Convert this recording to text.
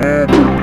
É.